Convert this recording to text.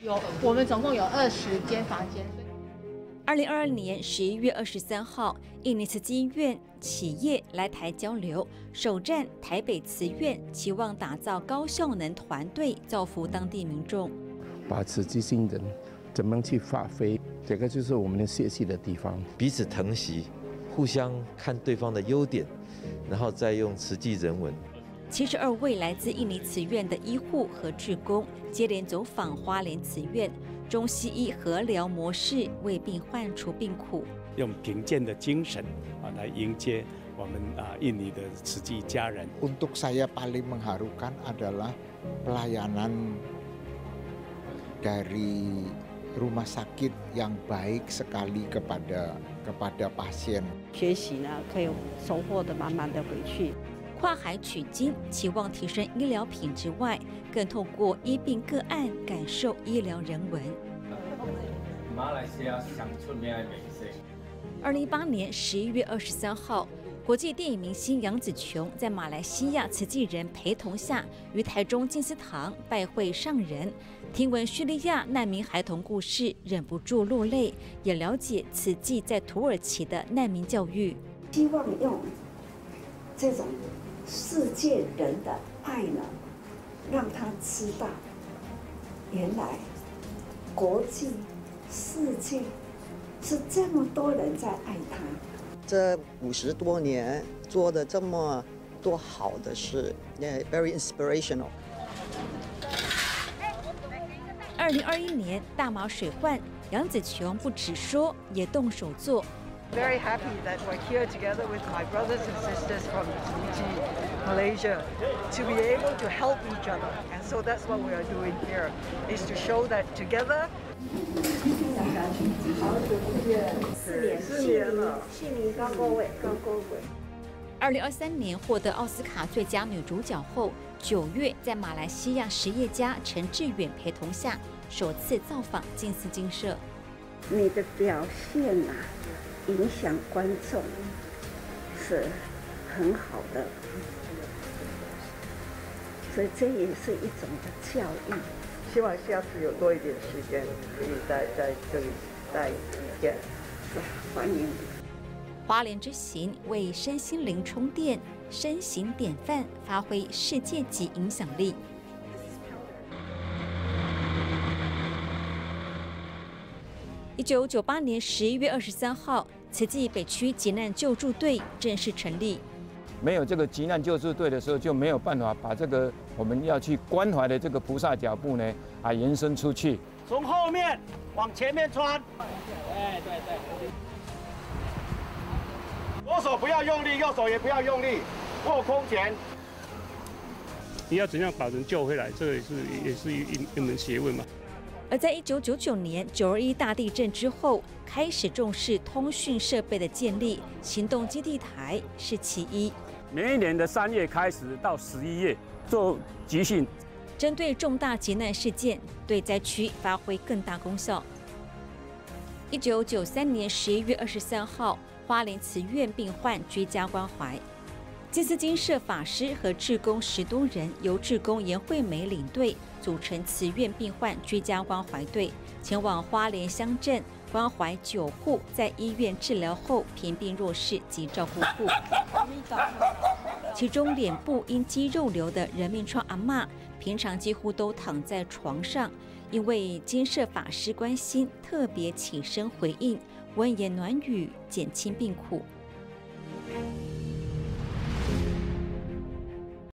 有，我们总共有二十间房间。二零二二年十一月二十三号，印尼慈济院企业来台交流，首站台北慈院，期望打造高效能团队，造福当地民众。把慈济新人怎么去发挥，这个就是我们的学习的地方。彼此疼惜，互相看对方的优点，然后再用慈济人文。七十二位来自印尼慈院的医护和志工接连走访花莲慈院。中西医合疗模式为病患除病苦，用贫贱的精神啊来迎接我们啊印尼的慈济家人。Untuk saya paling mengharukan adalah pelayanan dari rumah sakit yang baik sekali kepada kepada pasien。学习呢，可以收获的满满的回去。跨海取经，期望提升医疗品质外，更透过医病个案感受医疗人文。马来西亚乡村恋爱美食。二零一八年十一月二十三号，国际电影明星杨紫琼在马来西亚慈济人陪同下，于台中金丝堂拜会上人，听闻叙利亚难民孩童故事，忍不住落泪，也了解慈济在土耳其的难民教育。希望用这种。世界人的爱呢，让他知道，原来国际世界是这么多人在爱他。这五十多年做的这么多好的事，也 very inspirational。二零二一年大毛水患，杨紫琼不只说，也动手做。Very happy that we're here together with my brothers and sisters from Fiji, Malaysia, to be able to help each other. And so that's what we are doing here, is to show that together. 四年，四年了，四年高高位，高高位。二零二三年获得奥斯卡最佳女主角后，九月在马来西亚实业家陈志远陪同下，首次造访金丝金社。你的表现呐！影响观众是很好的，所以这也是一种的教育。希望下次有多一点时间，可以在在这里待一天。欢迎。花莲之行为身心灵充电，身形典范，发挥世界级影响力。一九九八年十一月二十三号。慈济北区急难救助队正式成立。没有这个急难救助队的时候，就没有办法把这个我们要去关怀的这个菩萨脚步呢啊延伸出去。从后面往前面穿。哎，对对。左手不要用力，右手也不要用力，握空拳。你要怎样把人救回来？这个也是也是一一门学问嘛。而在一九九九年九二一大地震之后，开始重视通讯设备的建立，行动基地台是其一。每一年的三月开始到十一月做集训，针对重大急难事件，对灾区发挥更大功效。一九九三年十一月二十三号，花莲慈院病患居家关怀。金丝金社法师和志工十多人，由志工严惠美领队，组成慈院病患居家关怀队，前往花莲乡镇关怀九户在医院治疗后贫病弱势及照顾户。其中脸部因肌肉瘤的人命创阿嬷，平常几乎都躺在床上，因为金社法师关心，特别起身回应，温言暖语，减轻病苦。